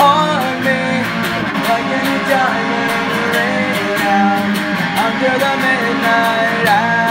on me. Like any diamond Under the midnight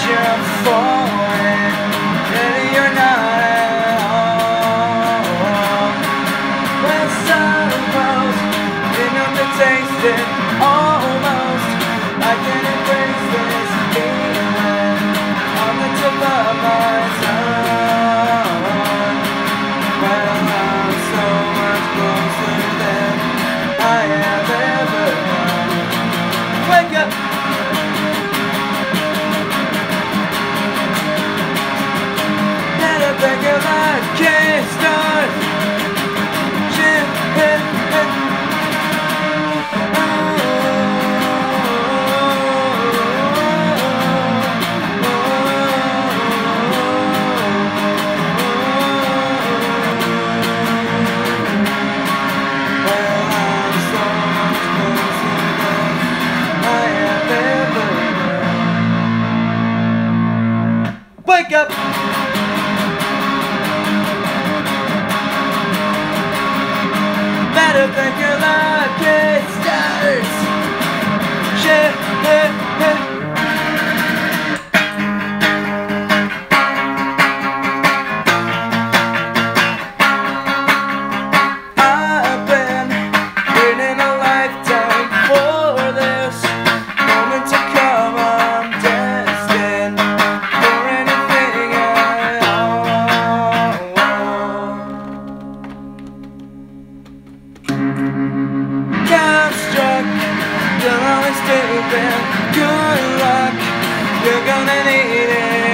you're falling you're not at all. Almost taste it, almost. I can embrace this. up. Better than your lucky stars. Shit, always stupid Good luck, you're gonna need it.